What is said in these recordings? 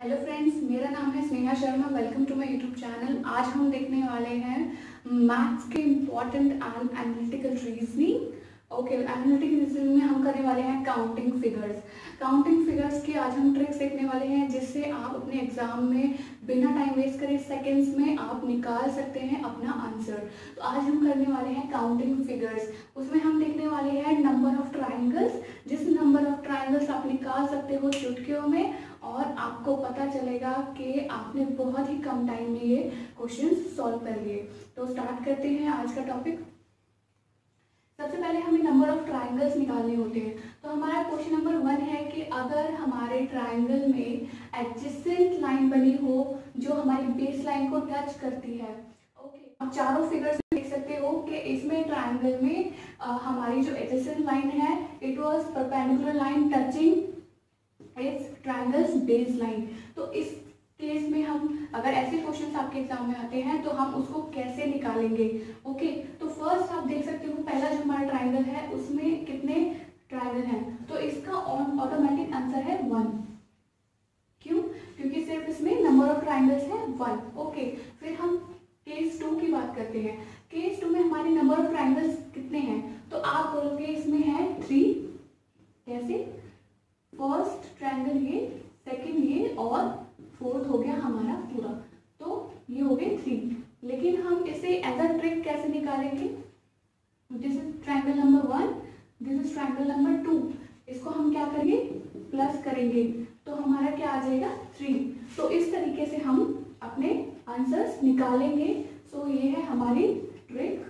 Hello friends मेरा नाम है Sneha Sharma welcome to my YouTube channel आज हम देखने वाले हैं मैथ्स के important and analytical reasoning okay analytical reasoning में हम करने वाले हैं काउंटिंग फिगर्स काउंटिंग फिगर्स की आज हम ट्रिक्स देखने वाले हैं, जिससे आप अपने एग्ज़ाम में बिना टाइम वेस्ट करे सेकेंड्स में आप निकाल सकते हैं अपना आंसर तो आज हम करने वाले हैं काउंटिंग फिगर्स उसमें हम देखने वाले हैं नंबर ऑफ़ ट्राइंगल्स जिस नंबर ऑफ़ ट्राइंगल्स आप निकाल सकते हो चुटकियों में और आपको पता चलेगा कि आपने बहुत ही कम टाइम में ये क्वेश्चन सॉल्व कर लिए। तो स्टार्ट करते हैं आज का टॉपिक सबसे पहले हमें नंबर ऑफ़ ट्राइंगल्स निकालने होते हैं। तो हमारा क्वेश्चन नंबर वन है कि अगर हमारे ट्राइंगल में एडजस्टेंट लाइन बनी हो जो हमारी बेस लाइन को टच करती है। ओके आप चारों फिगर्स देख सकते हो कि इसमें ट्राइंगल में आ, हमारी जो एडजस्टेंट लाइन है it was perpendicular line touching its triangles base line तो इस केस में हम अगर ऐसे क्वेश्चंस आपके एग्ज़ाम में आते हैं तो हम उसको कैसे निकालेंगे? ओके तो फ़र्स्ट आप देख सकते हो, पहला जो हमारा ट्राइंगल है, उसमें कितने ट्राइंगल हैं? तो इसका ऑटोमेटिक आंसर है वन क्यों? क्योंकि सिर्फ़ इसमें नंबर ऑफ़ ट्राइंगल्स है वन ओके फिर हम केस टू की बात करते हैं. केस टू में हमारे नंबर ऑफ़ ट्राइंगल्स कितने हैं? तो आप बोलोगे इसमें है थ्री कैसे? फ़र्स्ट ट्राइंगल ये सेकंड ये और फोर्थ हो गया हमारा पूरा। तो ये हो गए थ्री लेकिन हम इसे एज अ ट्रिक कैसे निकालेंगे? This is triangle number one this is triangle number two इसको हम क्या करेंगे? प्लस करेंगे। तो हमारा क्या आ जाएगा? थ्री तो इस तरीके से हम अपने आंसर्स निकालेंगे। सो so, ये है हमारी ट्रिक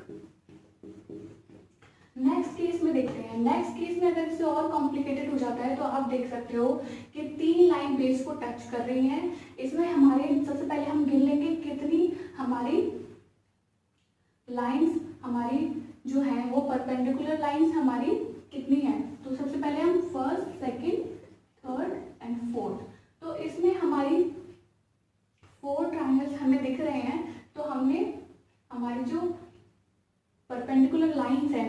नेक्स्ट केस में देखते हैं नेक्स्ट केस में अगर इससे और कॉम्प्लिकेटेड हो जाता है तो आप देख सकते हो कि तीन लाइन बेस को टच कर रही हैं। इसमें हमारे, सबसे पहले हम गिन लेंगे कितनी हमारी लाइंस हमारी जो है, वो परपेंडिकुलर लाइंस हमारी कितनी है। तो सबसे पहले हम first second third and fourth तो इसमें हमारी फोर ट्राइंगल्स हमें दिख रहे हैं। तो हमने हमारी जो परपेंडिकुलर लाइंस है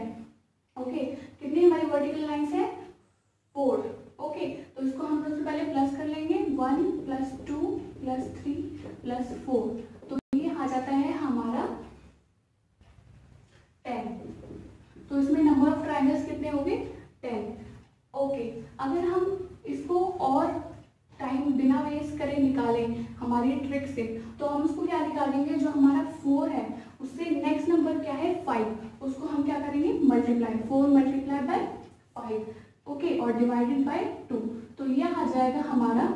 ओके कितनी हमारी वर्टिकल लाइन्स है? फोर ओके तो इसको हम सबसे पहले प्लस कर लेंगे. One plus two plus three plus four तो ये आ जाता है हमारा टेन तो इसमें नंबर ऑफ़ ट्राइंगल्स कितने हो गए टेन ओके अगर हम इसको और टाइम बिना वेस्ट करे निकालें हमारी ट्रिक से तो हम उसको क्या निकालेंगे जो हमारा फोर है उससे नेक्स्ट नंबर क्या है फाइव उसको हम क्या करेंगे multiply four multiply by okay और डिवाइडेड बाय टू तो ये आ जाएगा हमारा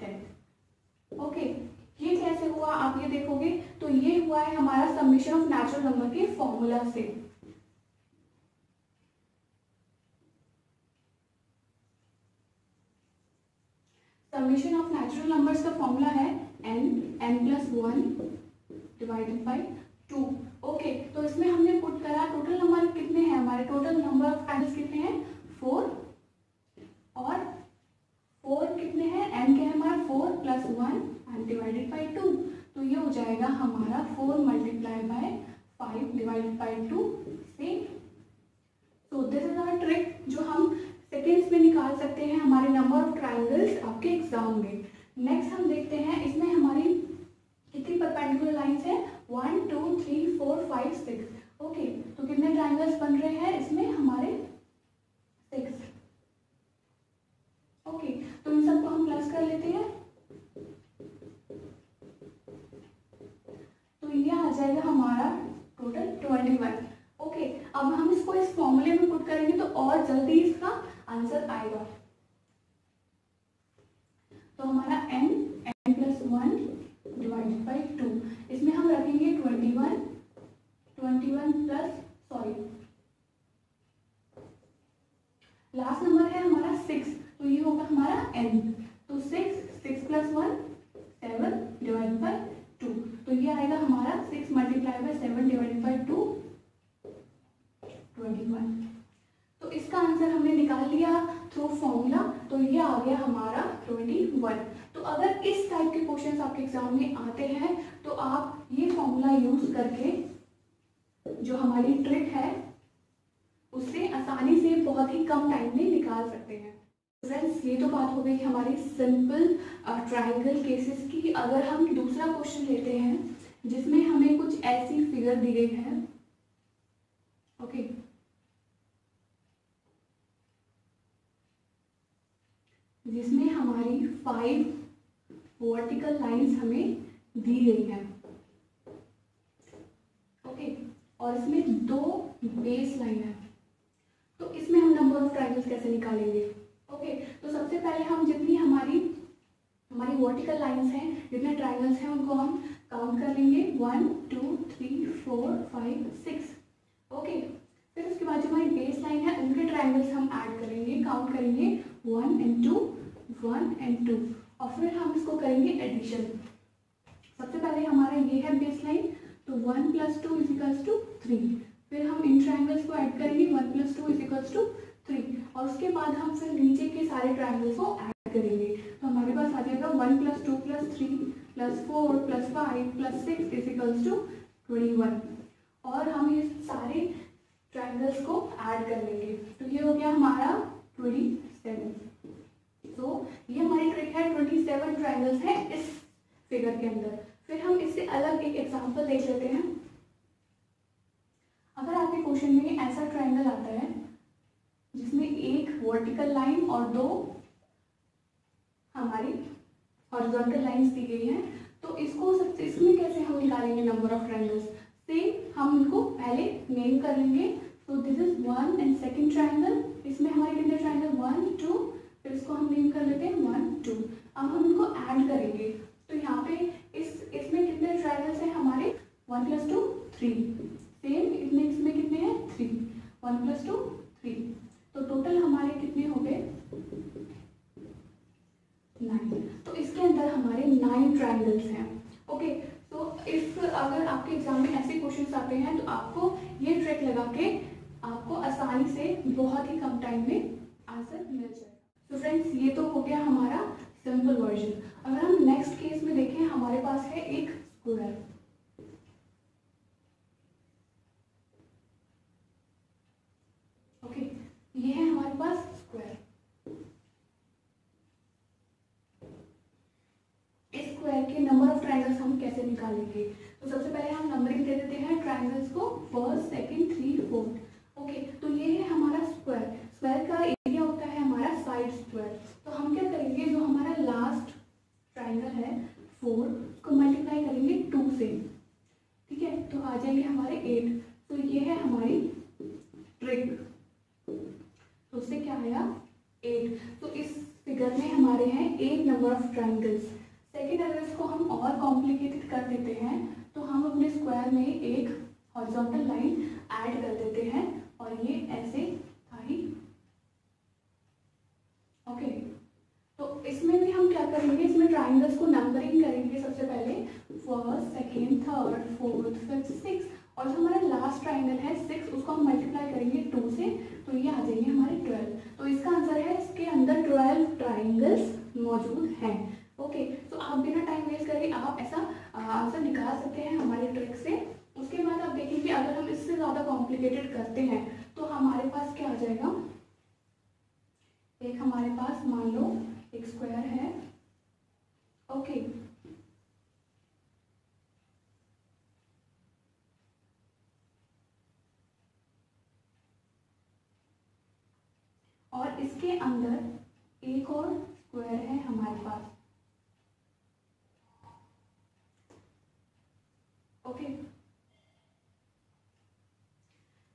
टेन ओके ये कैसे हुआ आप ये देखोगे? तो ये हुआ है हमारा सबमिशन ऑफ़ नेचुरल नंबर के फॉर्मूला से. सबमिशन ऑफ़ नेचुरल नंबर्स का फॉर्मूला है n n plus one divided by two okay तो इसमें हमने पुट करा टोटल नंबर कितने हैं हमारे? टोटल नंबर ऑफ़ टाइम्स कितने हैं फोर और फोर कितने हैं एन के है हमारा four plus one and divided by two तो ये हो जाएगा हमारा four multiply by five divided by two से तो दिस इज़ आवर ट्रिक जो हम सेकेंड्स में निकाल सकते हैं हमारे नंबर ऑफ़ एग्ज़ाम में नेक्स्ट हम देखते हैं, इसमें हमारी कितनी परपेंडिकुलर लाइंस है? One two three four five six okay तो कितने ट्राइंगल्स बन रहे हैं? इसमें हमारे सिक्स ओके तो इन सबको हम प्लस कर लेते हैं। तो ये आ जाएगा हमारा टोटल ट्वेंटी वन ओके अब हम इसको इस फॉर्मूले में पुट करेंगे तो और जल्दी इसका आंसर आएगा। तो हमारा n n plus one divided by two इसमें हम रखेंगे twenty one twenty one plus sorry last number है हमारा सिक्स तो ये होगा हमारा n. तो six six plus one seven divide by two तो ये आएगा हमारा six multiply by seven divided by two twenty one तो इसका आंसर हमने निकाल लिया थ्रू फॉर्मूला तो ये आ गया हमारा ट्वेंटी वन तो अगर इस टाइप के क्वेश्चंस आपके एग्ज़ाम में आते हैं तो आप ये फॉर्मूला यूज़ करके जो हमारी ट्रिक है, उससे आसानी से बहुत ही कम टाइम में निकाल सकते हैं। फ्रेंड्स ये तो बात हो गई हमारी सिंपल ट्राइंगल केसेस की। अगर हम दूसरा क्वेश्चन लेते हैं, जिसमें हमें कुछ ऐसी फिगर दी गई है ओके जिसमें हमारी फाइव वर्टिकल लाइंस हमें दी गई हैं। ओके और इसमें दो बेस लाइन है। तो इसमें हम नंबर ऑफ़ ट्राइंगल्स कैसे निकालेंगे? ओके तो सबसे पहले हम जितनी हमारी हमारी वर्टिकल लाइंस हैं, जितने ट्राइंगल्स हैं, उनको हम काउंट कर लेंगे। One two three four five six okay फिर उसके बाद जो हमारी बेस लाइन है, उनके ट्राइंगल्स हम ऐड करेंगे काउंट करेंगे। One and two one and two और फिर हम इसको करेंगे एडिशन सबसे पहले हमारा ये है बेस लाइन तो one plus two equals to three फिर हम इन ट्राइंगल्स को ऐड करेंगे one plus two equals to three और उसके बाद हम फिर नीचे के सारे ट्राइंगल्स को ऐड करेंगे. तो हमारे पास आ जाएगा one plus two plus three plus four plus five plus six equals to twenty one और हम ये सारे ट्राइंगल्स को ऐड कर लेंगे. तो ये हो गया हमारा ट्वेंटी सेवन तो ये हमारी ट्रिक है ट्वेंटी सेवन ट्राइंगल्स है इस फिगर के अंदर। फिर हम इससे अलग एक एग्जांपल देख लेते हैं। अगर आपके क्वेश्चन में ऐसा ट्राइंगल आता है, जिसमें एक वर्टिकल लाइन और दो हमारी हॉरिजॉन्टल लाइंस दी गई हैं तो इसको सबसे इसमें कैसे हम निकालेंगे नंबर ऑफ़ ट्राइंगल्स सेम हम इनको पहले नेम कर लेंगे। तो this is one and second triangle इसमें हमारे कितने ट्राइंगल वन टू फिर इसको हम नेम कर लेते हैं वन टू अब हम इनको ऐड करेंगे तो यहाँ पे इस इसमें कितने ट्राइंगल्स हैं हमारे one plus two three same इतने इसमें कितने हैं three one plus two three तो टोटल हमारे कितने हो गए नाइन तो इसके अंदर हमारे नाइन ट्राइंगल्स हैं ओके तो इस अगर आपके एग्ज़ाम में ऐसे क्वेश्चन आते हैं तो आपको ये ट्रिक लगा के आपको आसानी से बहुत ही कम टाइम में आंसर मिल जाए। तो फ्रेंड्स ये तो हो गया हमारा सिंपल वर्जन अगर हम नेक्स्ट केस में देखें, हमारे पास है एक स्क्वायर हमारे पास इस स्क्वायर के नंबर ऑफ़ ट्राइंगल्स हम कैसे निकालेंगे? तो सबसे पहले हम नंबरिंग दे देते हैं ट्राइंगल्स को फ़र्स्ट सेकंड थ्री फोर्थ ये है हमारा स्क्वायर स्क्वायर का एरिया होता है हमारा साइड स्क्वायर तो हम क्या करेंगे? जो हमारा लास्ट ट्राइंगल है फोर उसको मल्टीप्लाई करेंगे टू से। ठीक है? तो आ जाएँगे हमारे एट तो ये है हमारी ट्रिक तो उससे क्या आया? एट तो इस फिगर में हमारे हैं eight number of triangles second अगर इसको हम और कॉम्प्लिकेटेड कर देते हैं तो हम अपने स्क्वायर में एक हॉरिजॉन्टल लाइन ऐड कर देते हैं। और ये ऐसे था ही। ओके तो इसमें भी हम क्या करेंगे? इसमें ट्राइंगल्स को नंबरिंग करेंगे सबसे पहले। First second third fourth fifth six और जो हमारा लास्ट ट्राइंगल है सिक्स उसको हम मल्टीप्लाई करेंगे टू से तो ये आ जाएँगे हमारे ट्वेल्व तो इसके अंदर ट्वेल्व ट्राइंगल्स मौजूद हैं ओके तो आप बिना टाइम वेस्ट करें आप ऐसा आंसर निकाल सकते हैं हमारे ट्रिक से उसके बाद आप देखेंगे अगर हम इससे ज़्यादा कॉम्प्लिकेटेड करते हैं तो हमारे पास क्या आ जाएगा एक हमारे पास मान लो एक स्क्वायर है। ओके और इसके अंदर एक और स्क्वायर है हमारे पास। ओके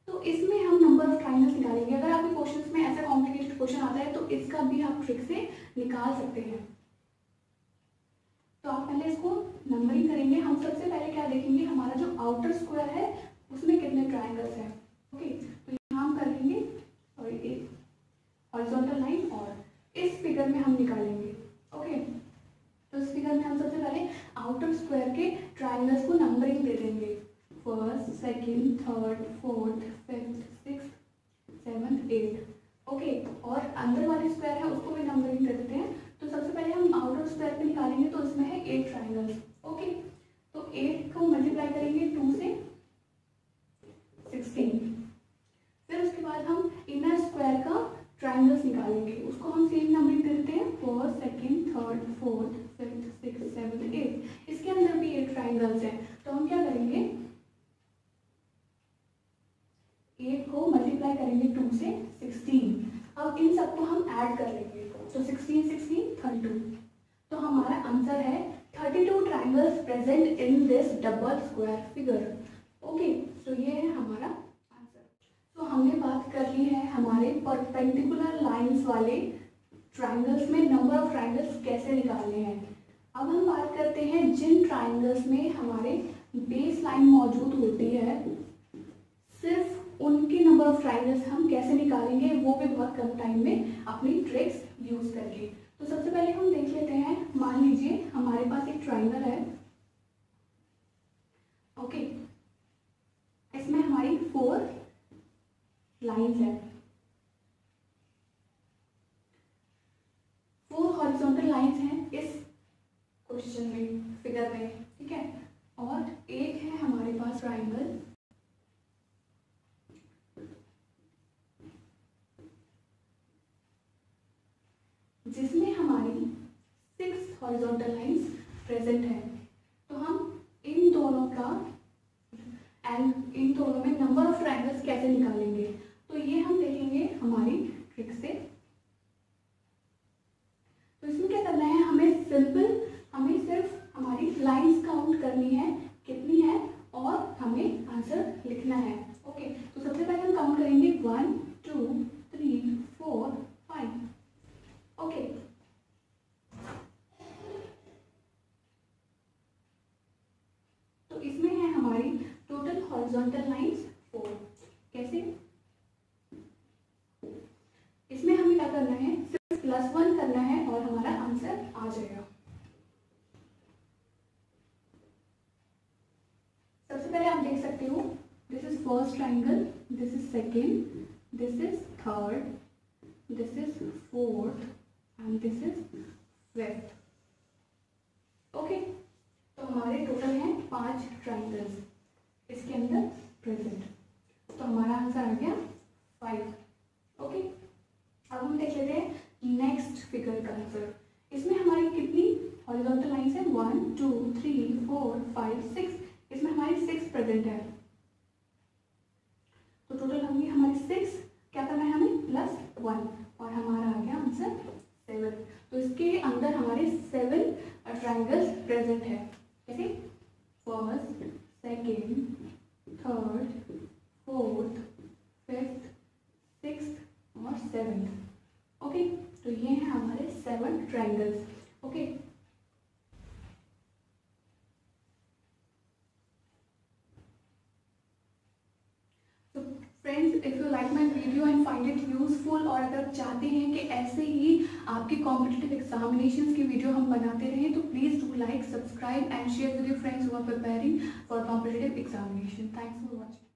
तो इसमें हम नंबर ऑफ़ ट्राइंगल्स निकालेंगे। अगर आपके क्वेश्चंस में ऐसा कॉम्प्लिकेटेड क्वेश्चन आता है तो इसका भी आप ट्रिक से निकाल सकते हैं। तो आप पहले इसको नंबरिंग करेंगे। हम सबसे पहले क्या देखेंगे? हमारा जो आउटर स्क्वायर है, उसमें कितने ट्राइंगल्स हैं? ओके तो यहाँ हम कर लेंगे और एक हॉरिजॉन्टल लाइन और इस फिगर में हम निकालेंगे ओके तो इस फिगर में हम सबसे पहले आउटर स्क्वायर के ट्राइंगल्स को नंबरिंग दे देंगे। First second third fourth fifth six seven eight okay और अंदर वाले स्क्वायर है उसको भी नंबरिंग कर देते हैं तो सबसे पहले हम आउटर स्क्वायर पे निकालेंगे तो इसमें है एट ट्राइंगल्स ओके तो एट को मल्टीप्लाई करेंगे टू से सिक्सटीन फिर उसके बाद हम इनर स्क्वायर का ट्राइंगल्स निकालेंगे उसको हम same number first second third fourth fifth six seven eight इसके अंदर ट्राइंगल्स हैं। तो हम क्या करेंगे? एट को मल्टीप्लाई करेंगे टू से सिक्सटीन अब इन सबको हम ऐड कर लेंगे तो सिक्सटीन सिक्सटीन थर्टी टू तो हमारा आंसर है thirty two triangles present in this double square figure okay तो ये है हमारा आंसर तो हमने बात कर ली है हमारे परपेंडिकुलर लाइंस वाले ट्राइंगल्स में नंबर ऑफ़ ट्राइंगल्स कैसे निकालने हैं। अब हम बात करते हैं जिन ट्राइंगल्स में हमारे बेस लाइन मौजूद होती है। सिर्फ़ उनके नंबर ऑफ़ ट्राइंगल्स हम कैसे निकालेंगे, वो भी बहुत कम टाइम में अपनी ट्रिक्स यूज़ करके तो सबसे पहले हम देख लेते हैं, मान लीजिए हमारे पास एक ट्राइंगल है। ओके इसमें हमारी फोर लाइंस है फोर हॉरिजॉन्टल लाइंस हैं इस क्वेश्चन में फिगर में ठीक है और एक है हमारे पास ट्राइंगल जिसमें हमारी सिक्स हॉरिजॉन्टल लाइंस प्रेजेंट है। तो हम इन दोनों का एंड इन दोनों में नंबर ऑफ़ ट्राइंगल्स कैसे निकालेंगे? तो ये हम देखेंगे हमारी ट्रिक से। तो इसमें क्या करना है? हमें सिंपल हमें सिर्फ़ हमारी लाइंस काउंट करनी है, कितनी है, और हमें आंसर लिखना है। ओके तो सबसे पहले हम काउंट करेंगे one two three four five okay तो इसमें है हमारी टोटल हॉरिजॉन्टल लाइंस फोर कैसे इसमें हमें क्या करना है सिर्फ़ प्लस वन करना है और हमारा आंसर आ जाएगा सबसे पहले आप देख सकते हो this is first triangle this is second this is third this is fourth and this is fifth okay तो हमारे टोटल हैं पाँच ट्राइंगल्स इसके अंदर प्रेजेंट तो हमारा आंसर आ गया फाइव ओके अब हम देख लेते हैं नेक्स्ट फिगर का आंसर इसमें हमारी कितनी हॉरिजॉन्टल लाइंस है? One two three four five six इसमें हमारी सिक्स प्रेजेंट है। तो टोटल होंगी हमारी सिक्स क्या करना है हमें? प्लस वन और हमारा आ गया आंसर सेवन तो इसके अंदर हमारे सेवन ट्राइंगल्स प्रेजेंट है। कैसे first second third fourth fifth six और सेवेंथ ओके तो ये हैं हमारे seven triangles okay friends if you like my video and find it useful और अगर आप चाहते हैं कि ऐसे ही आपके कॉम्पिटेटिव एग्जामिनेशन की वीडियो हम बनाते रहें तो please do like subscribe and share with your friends who are preparing for competitive examination thanks for watching